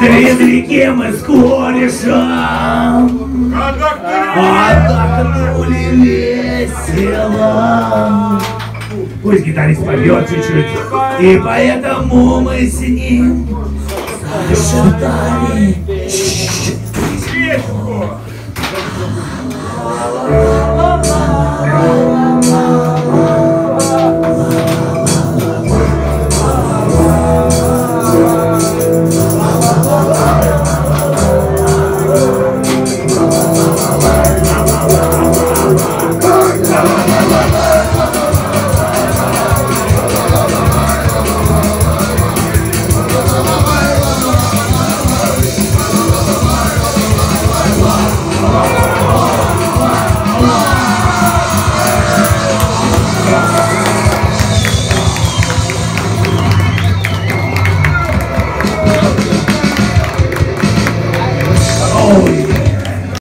Реки мы с корешем Отдохнули весело. Пусть гитарист поет чуть-чуть. И поэтому мы с ним Зашептали 어.